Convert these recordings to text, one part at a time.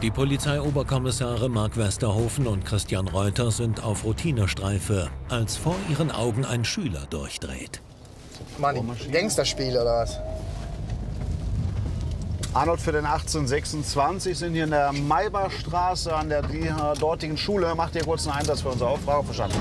Die Polizeioberkommissare Mark Westerhofen und Christian Reuter sind auf Routinestreife, als vor ihren Augen ein Schüler durchdreht. Mann, Gangsterspiel oder was? Arnold für den 1826 sind hier in der Maybachstraße an der dortigen Schule. Macht ihr kurz einen Einsatz für unsere Auftrag? Verstanden.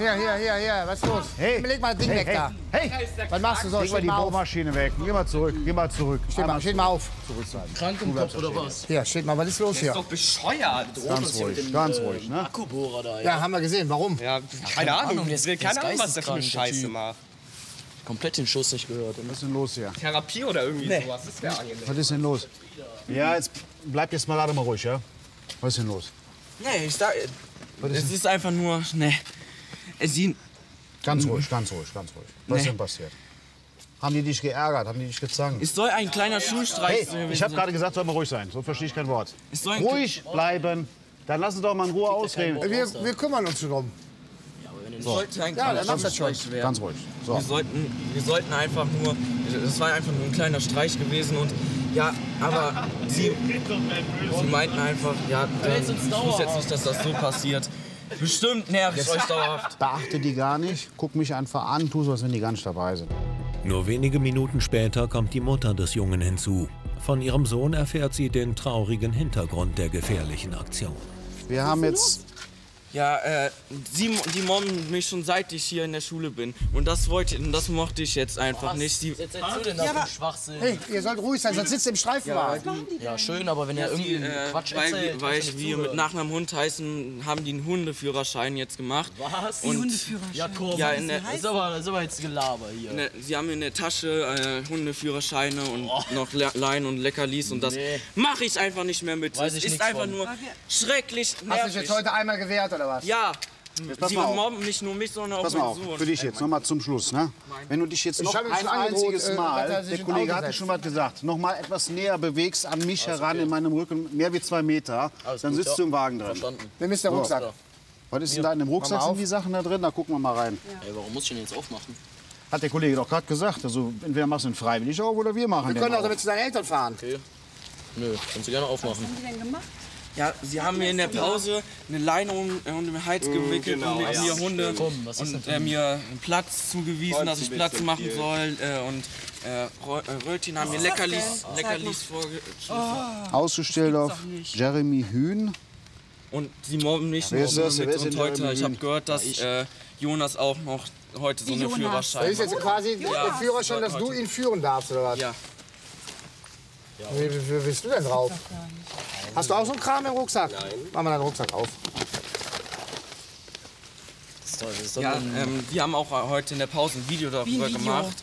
Hier, hier, hier, hier, was ist los? Hey. Leg mal das Ding Hey, weg hey, da. hey. Was machst du so? Leg mal die. Bohrmaschine weg. Geh mal zurück. Geh mal zurück. Steh mal, steh mal auf. Zurück sein. Krank im Kopf oder was? Hier, steht mal, was ist los hier? Doch bescheuert. Ganz ruhig. Ganz ruhig. Ne? Akkubohrer da, ja. Ja, haben wir gesehen. Warum? Ja, keine Ahnung. ist- ist keine Ahnung, was der für eine Scheiße macht. Komplett den Schuss nicht gehört. Was ist denn los hier? Therapie oder irgendwie sowas. Das wäre angenehm. Was ist denn los? Ja, jetzt bleibt jetzt mal gerade mal ruhig, ja? Was ist denn los? Nee, ich sag, ist es denn? ist einfach nur, nee. Es sie, Ganz ruhig, ganz ruhig, ganz ruhig. Was ist Nee. denn passiert? Haben die dich geärgert? Haben die dich gezankt? es soll ein kleiner Schulstreich Hey, ich habe gerade gesagt, soll mal ruhig sein. So verstehe ich kein Wort. Es soll ein- Ruhig bleiben. Dann lass uns doch mal in Ruhe ausreden. Wir, wir kümmern uns drum. Es sollte ein Ja, kleiner dann machst du das schon. Schulstreich werden. Ganz ruhig. So. Wir sollten, wir sollten einfach nur, das war einfach nur ein kleiner Streich gewesen und ja, aber sie, sie meinten einfach, ja, ähm, ich wusste jetzt nicht, dass das so passiert. Bestimmt nervt es euch dauerhaft. Beachte die gar nicht. Guck mich einfach an. Tu so, als wenn die gar nicht dabei sind. Nur wenige Minuten später kommt die Mutter des Jungen hinzu. Von ihrem Sohn erfährt sie den traurigen Hintergrund der gefährlichen Aktion. Wir haben jetzt. Ja, äh, sie, die mobben mich schon seit ich hier in der Schule bin. Und das wollte, und das mochte ich jetzt einfach nicht. Sie, Jetzt erzählst du denn da für einen Schwachsinn? Hey, ihr sollt ruhig sein, sonst sitzt ihr im Streifenwagen. Ja, schön, aber wenn er irgendwie äh, Quatsch weil, erzählt, weil du wir mit. Nachnamen Hund heißen, haben die einen Hundeführerschein jetzt gemacht. Was? Und Ja, komm. Ja, in der- das, ist aber, das ist aber jetzt Gelaber hier. ne, sie haben in der Tasche äh, Hundeführerscheine und noch Le Leinen und Leckerlis und das Nee. mache ich einfach nicht mehr mit. Weiß ich ist einfach von. nur schrecklich Hast du nervig. dich jetzt heute einmal gewehrt oder was? ja, pass sie mal auf. mobben nicht nur mich, sondern auch Pass mal meinen auf, Sohn. für dich jetzt noch mal zum Schluss. Ne? Wenn du dich jetzt noch ein einziges äh, dass er Mal, sich der Kollege Auto hatte schon was gesagt, noch mal etwas näher bewegst an mich heran in meinem Rücken, mehr wie zwei Meter, Alles dann gut, sitzt ja. du im Wagen drin. Verstanden. Nimm ist der Rucksack. Was ist denn da in dem Rucksack? Sind die Sachen da drin? Da gucken wir mal rein. Ey, warum muss ich den jetzt aufmachen? Hat der Kollege doch gerade gesagt. Also entweder machst du ihn freiwillig auf oder wir machen Wir den können auch auf. damit zu deinen Eltern fahren. Nö, kannst du gerne aufmachen. haben die denn gemacht? Ja, sie haben mir in der Pause eine Leine um, um den Hals gewickelt und mir, mir Hunde Komm, was ist und äh, mir einen Platz zugewiesen, dass ich Platz machen soll. Äh, und äh, äh, Rötchen haben mir Leckerlis, Leckerlis vorgeschrieben. Ausgestellt auf Jeremy Hühn. Und sie mobben mich Wer ist noch das? Mit. Und heute, ich habe gehört, dass äh, Jonas auch noch heute so eine Jonas? Das Führerschein ist jetzt quasi der Führerschein, dass du ihn führen darfst oder was? Ja. Wie, wie, wie bist du denn drauf? Hast du auch so einen Kram im Rucksack? Nein. Mach mal deinen Rucksack auf. Das ist doch, das ist Ja, ein- ähm, die haben auch heute in der Pause ein Video darüber Video? gemacht.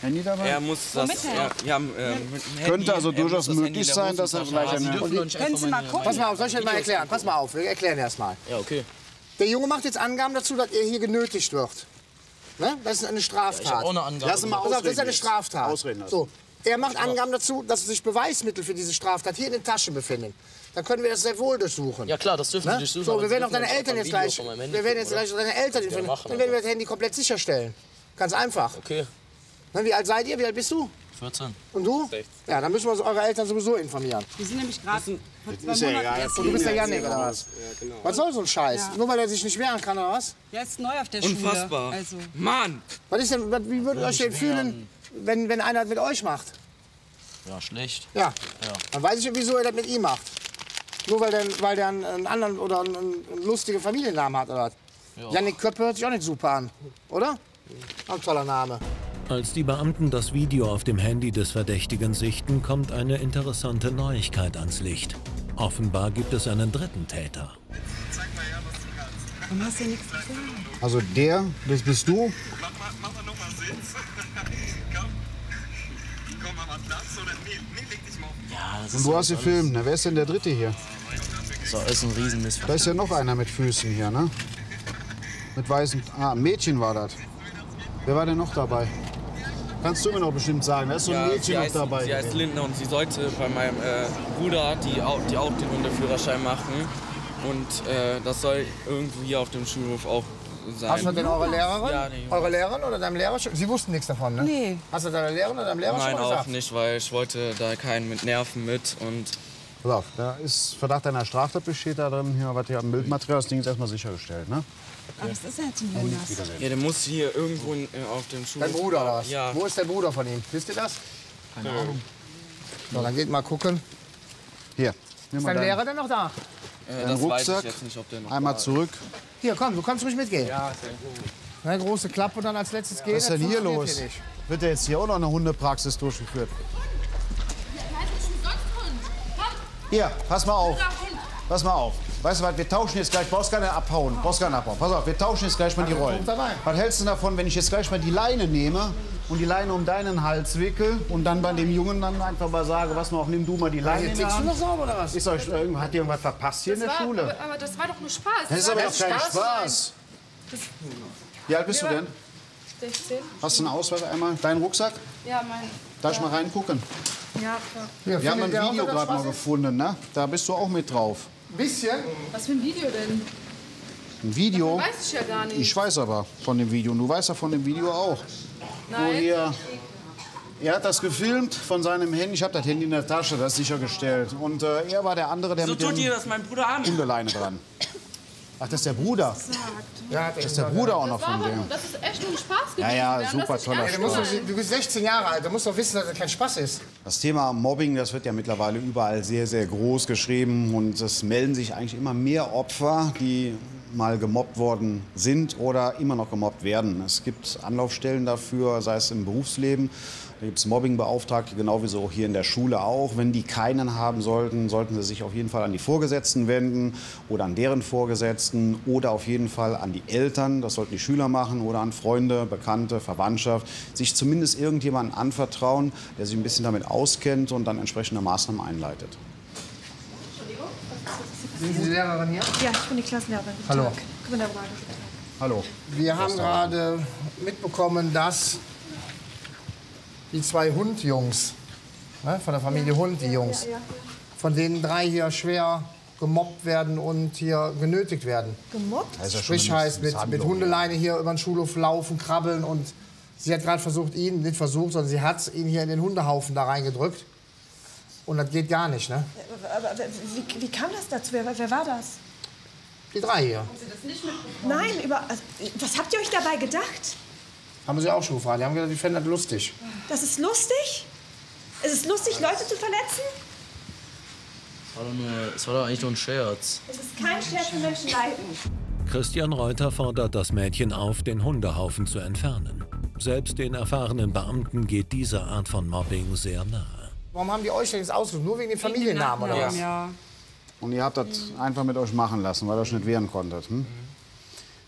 Handy dabei? Er muss das. Womit? Er, ja, ähm, Handy, Könnte also durchaus das Handy möglich der sein, dass er vielleicht doch nicht Können Sie mal gucken? Pass mal auf, soll ich das mal erklären? Pass mal auf, wir erklären erst mal. Ja, okay. Der Junge macht jetzt Angaben dazu, dass er hier genötigt wird. Ne? Das ist eine Straftat. Ich habe auch eine Angabe. Lass mal auf, das ist eine. Straftat. Ausreden lassen. so. Er macht Angaben dazu, dass sich Beweismittel für diese Straftat hier in den Taschen befinden. Dann können wir das sehr wohl durchsuchen. Ja klar, das dürfen Ne? Sie durchsuchen. So, aber wir werden auch deine Eltern jetzt gleich, wir werden jetzt gleich deine Eltern informieren. machen Dann werden wir das Handy komplett sicherstellen. Ganz einfach. Okay, Ne, Wie alt seid ihr? Wie alt bist du? 14. Und du? Ja, dann müssen wir uns eure Eltern sowieso informieren. Wir sind nämlich gerade vor zwei Ist ja Monaten Und du bist der. Janik oder was? Was soll so ein Scheiß? Nur weil er sich nicht wehren kann oder was? Der ist neu auf der Unfassbar. Schule. Also, Mann! Was ist denn, was- wie würdet ihr euch denn fühlen, wenn, wenn einer das mit euch macht? Ja, schlecht. Ja. Dann weiß ich, wieso er das mit ihm macht. Nur weil der, weil der einen, einen anderen oder einen, einen lustigen Familiennamen hat oder was? Janik Köppe hört sich auch nicht super an, oder? Ein toller Name. Als die Beamten das Video auf dem Handy des Verdächtigen sichten, kommt eine interessante Neuigkeit ans Licht. Offenbar gibt es einen dritten Täter. warum hast du nichts gesagt? Also der, das bist du. Mach mal, mach mal nochmal Sitz. Komm. Komm mal mal Platz oder nee, nee, leg dich mal auf. Ja, das Und ist du hast gefilmt. Ne? Wer ist denn der dritte hier? so, ist ein Riesenmissverständnis. Da ist ja noch einer mit Füßen hier, ne? Mit weißen. Ah, ein Mädchen war das. Wer war denn noch dabei? Kannst du mir noch bestimmt sagen. Da ist so ein Ja, Mädchen noch heißt, dabei. Sie heißt Lindner und sie sollte bei meinem äh, Bruder, die auch, die auch den Hundeführerschein machen. Und äh, das soll irgendwo hier auf dem Schulhof auch sein. Hast du denn eure Lehrerin? Ja, eure Lehrerin oder deinem Lehrer? schon- Sie wussten nichts davon, ne? Nee. Hast du deiner Lehrerin oder deinem Lehrer Nein, schon auch gesagt? nicht, weil ich wollte da keinen mit Nerven mit und Pass auf, da ist Verdacht einer Straftat besteht da drin. Hier, was hier am Bildmaterial, das Ding ist erstmal sichergestellt, ne? Aber das ist ja jetzt ein Jonas. Ja, der muss hier irgendwo in, äh, auf dem Schuh. Dein Bruder oder was? Ja. Wo ist der Bruder von ihm? Wisst ihr das? Keine Ahnung. So, dann geht mal gucken. Hier, Ist dein Lehrer denn noch da? Äh, weiß Rucksack. ich jetzt nicht, ob der noch Einmal zurück. Hier, komm, du kannst ruhig mitgehen. Ja, ist ja gut. große Klappe und dann als letztes gehen. Was ist denn hier los? hier. Wird ja jetzt hier auch noch eine Hundepraxis durchgeführt? Hier, pass mal auf. Pass mal auf. Weißt du was, wir tauschen jetzt gleich, brauchst gar nicht abhauen, brauchst gar nicht abhauen. Pass auf, wir tauschen jetzt gleich mal die Rollen. kommt dabei. Was hältst du davon, wenn ich jetzt gleich mal die Leine nehme und die Leine um deinen Hals wickel und dann bei dem Jungen dann einfach mal sage, was mal auf, nimm du mal die Leine tickst du noch sauber oder was? Ist euch, hat ihr irgendwas verpasst hier in der Schule? Aber, aber das war doch nur Spaß. Das ist aber doch kein Spaß. Wie alt bist du denn? 16. Hast du einen Ausweis einmal? Deinen Rucksack? Ja, mein. Darf ich mal reingucken? Ja, klar. Wir haben ein auch, Video das gerade mal Spaß gefunden, ne? Da bist du auch mit drauf. Ein bisschen. Was für ein Video denn? Ein Video? Weiß ich ja gar nicht. Ich weiß aber von dem Video. Und du weißt ja von dem Video auch. Wo Nein. hier, er hat das gefilmt von seinem Handy. Ich habe das Handy in der Tasche, das ist sichergestellt. Und äh, er war der andere, der So mit tut ihr dem das mein Bruder an. Hundeleine dran. Ach, das ist der Bruder. Ja, Das ist der Bruder auch noch von dem. das ist echt nur ein Spaß gewesen. Ja, ja, super toller ernst Du, musst Spaß. doch, du bist 16 Jahre alt, du musst doch wissen, dass das kein Spaß ist. Das Thema Mobbing, das wird ja mittlerweile überall sehr, sehr groß geschrieben. Und es melden sich eigentlich immer mehr Opfer, die mal gemobbt worden sind oder immer noch gemobbt werden. Es gibt Anlaufstellen dafür, sei es im Berufsleben. Da gibt es Mobbingbeauftragte, genau wie so auch hier in der Schule auch. Wenn die keinen haben sollten, sollten sie sich auf jeden Fall an die Vorgesetzten wenden oder an deren Vorgesetzten oder auf jeden Fall an die Eltern. Das sollten die Schüler machen oder an Freunde, Bekannte, Verwandtschaft. Sich zumindest irgendjemandem anvertrauen, der sich ein bisschen damit auskennt und dann entsprechende Maßnahmen einleitet. Sind Sie die Lehrerin hier? Ja, ich bin die Klassenlehrerin. Guten Hallo. Tag. Hallo. Wir haben gerade mitbekommen, dass die zwei Hundjungs, ne, von der Familie Hund, die Jungs, von denen drei hier schwer gemobbt werden und hier genötigt werden. Gemobbt? Das schon Sprich heißt mit, mit Hundeleine hier über den Schulhof laufen, krabbeln und sie hat gerade versucht, ihn, nicht versucht, sondern sie hat ihn hier in den Hundehaufen da reingedrückt. Und das geht gar nicht, ne? Aber wie, wie kam das dazu? Wer, wer war das? Die drei hier. Nein, über, also, was habt ihr euch dabei gedacht? Haben sie auch schon gefragt. Die haben gesagt, die fänden das lustig. Das ist lustig? Ist es lustig, Leute zu verletzen? Es war doch, nur, es war doch eigentlich nur ein Scherz. Es ist kein Scherz für Menschen leiden. Christian Reuter fordert das Mädchen auf, den Hundehaufen zu entfernen. Selbst den erfahrenen Beamten geht diese Art von Mobbing sehr nahe. Warum haben die euch denn jetzt ausgesucht? Nur wegen dem Familiennamen oder was? Ja. Und ihr habt das einfach mit euch machen lassen, weil ihr euch nicht wehren konntet. Hm?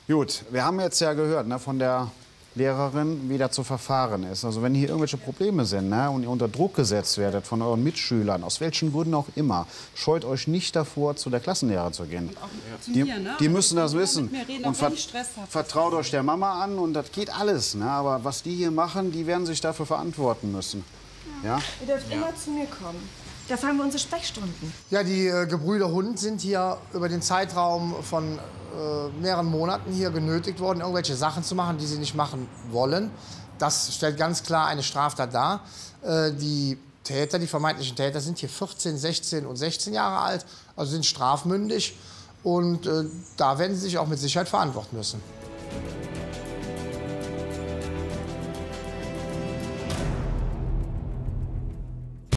Gut, wir haben jetzt ja gehört ne, von der Lehrerin, wie da zu verfahren ist. Also wenn hier irgendwelche Probleme sind ne, und ihr unter Druck gesetzt werdet von euren Mitschülern, aus welchen Gründen auch immer, scheut euch nicht davor, zu der Klassenlehrerin zu gehen. Die, mir, ne? die müssen das wissen. reden, und ver vertraut euch der Mama an und das geht alles. Ne? Aber was die hier machen, die werden sich dafür verantworten müssen. Ja? Ihr dürft immer zu mir kommen. Da fahren wir unsere Sprechstunden. Ja, die äh, Gebrüder Hund sind hier über den Zeitraum von äh, mehreren Monaten hier genötigt worden, irgendwelche Sachen zu machen, die sie nicht machen wollen. Das stellt ganz klar eine Straftat dar. Äh, die Täter, die vermeintlichen Täter, sind hier 14, 16 und 16 Jahre alt, also sind strafmündig. Und äh, da werden sie sich auch mit Sicherheit verantworten müssen.